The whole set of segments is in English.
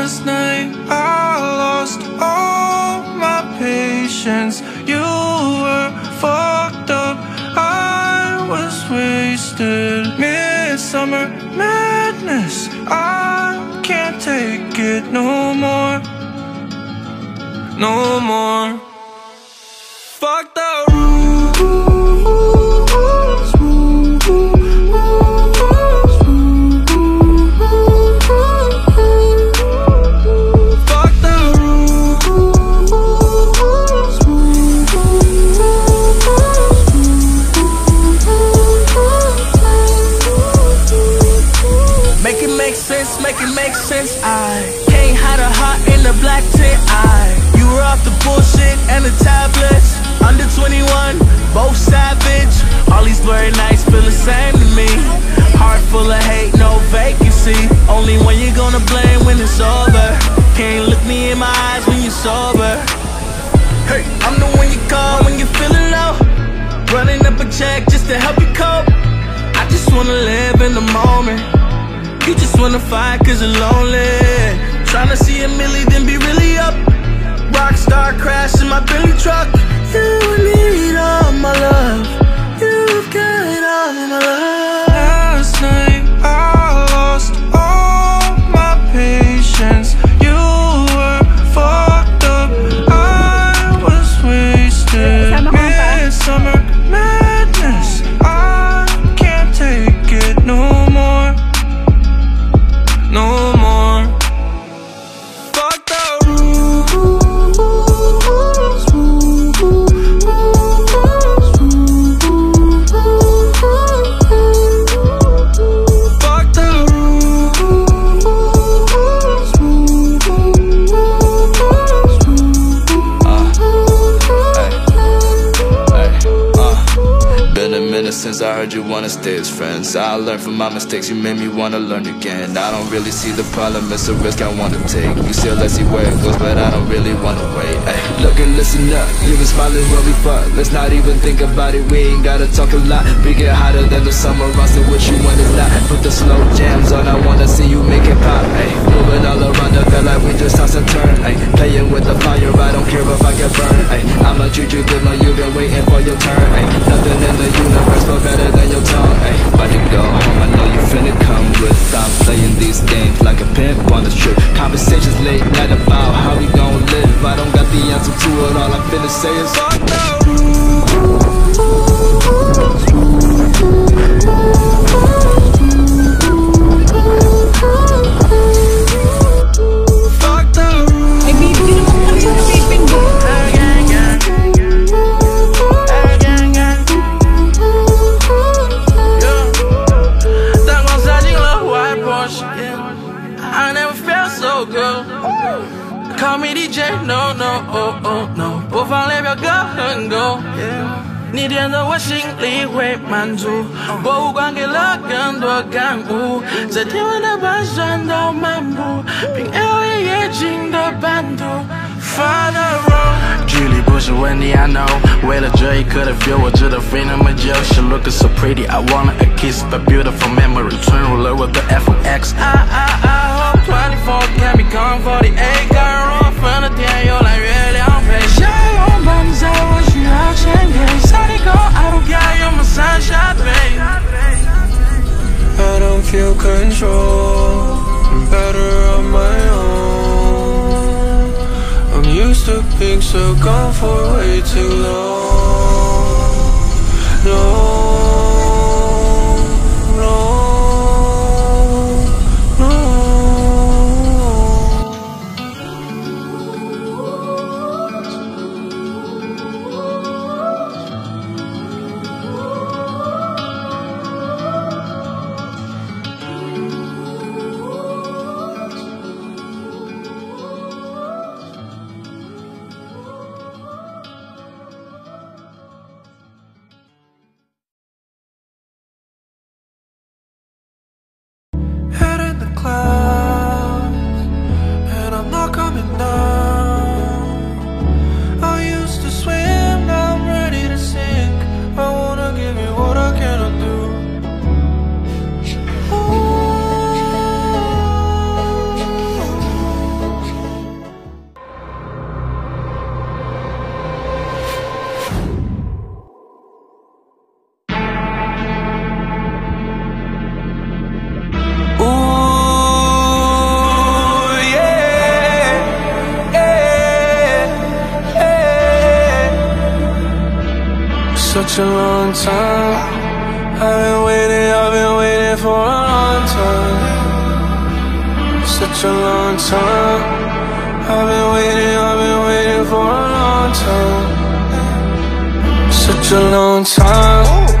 Last night I lost all my patience. You were fucked up. I was wasted. Midsummer madness. I can't take it no more. No more. Fuck the live in the moment. You just wanna fight cause you're lonely. Tryna see a milli, then be really up. Rockstar crash in my Billy truck. You need all my love. You've got all my love. Since I heard you wanna stay as friends. I learned from my mistakes, you made me wanna learn again. I don't really see the problem, it's a risk I wanna take. You still let's see where it goes, but I don't really wanna wait. Ay, look and listen up, you been smiling when we fuck. Let's not even think about it, we ain't gotta talk a lot. We get hotter than the summer, I say what you want is not. Put the slow jams on, I wanna see you make it pop. Ay, moving all around, I feel like we just toss and turn. Ay, playing with the fire, I don't care if I get burned. Ay, I'ma treat you good, say is 你点的我心里会满足，博物馆给了更多感悟，在天文的半山道漫步，凭 L 夜景的版图。Father road，距离不是问题，I know。为了这一刻的 feel，我值得飞那么久。She looking so pretty，I wanna a kiss，but beautiful memory being so gone for way too long. No. Such a long time. I've been waiting, I've been waiting for a long time. Such a long time. I've been waiting, I've been waiting for a long time. Such a long time.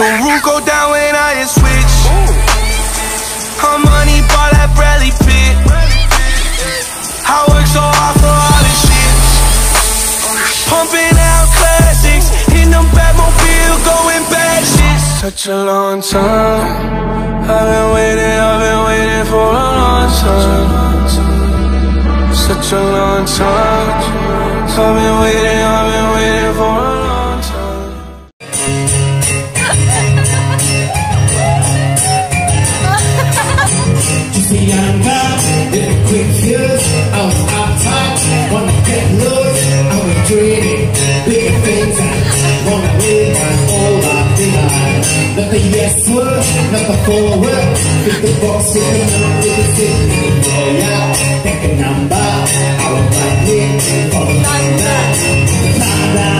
The roof go down when I hit switch. Her money ball like Bradley Pitt. I work so hard for all this shit. Pumping out classics, in them Batmobile, going bad shit. Such a long time. I've been waiting, I've been waiting for a long time. Such a long time. I've been waiting, I've been waiting The yes word, not the forward. Pick the box with the number, with the city. Oh yeah, take a number. I was like it for the thunder. Thunder,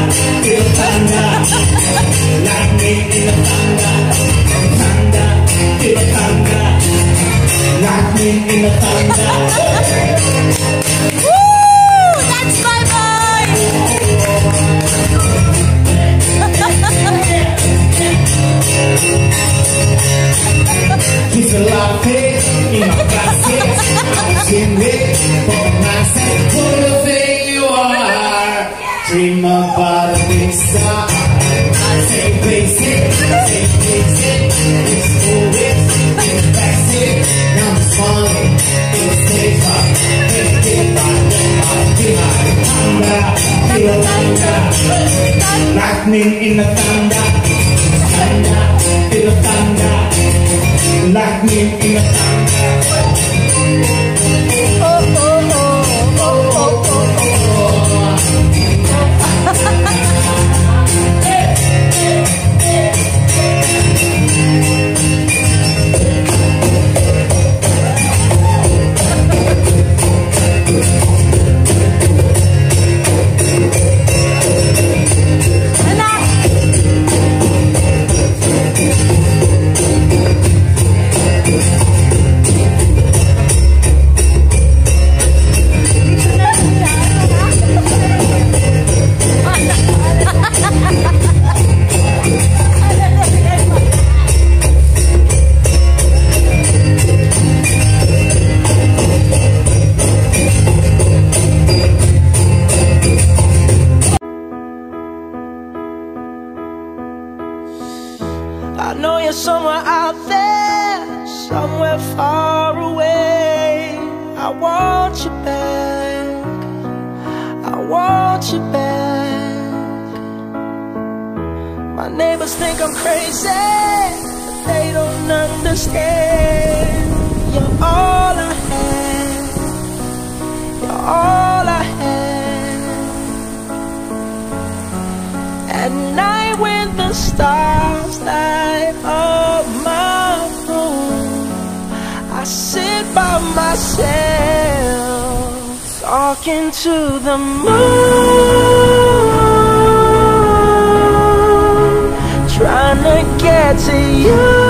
feel thunder. Lightning in the thunder. Thunder, feel thunder. Lightning in the thunder. Are. Dream about a big star. Say basic, say basic. It's cool, it's it's basic. Now I'm smiling. Hey, get by, get by, get by. Thunder, feel. Lightning in the thunder. Thunder, feel the thunder. Lightning in the. My neighbors think I'm crazy, but they don't understand. You're all I have. You're all I have. At night when the stars light up my room, I sit by myself, talking to the moon, trying to get to you.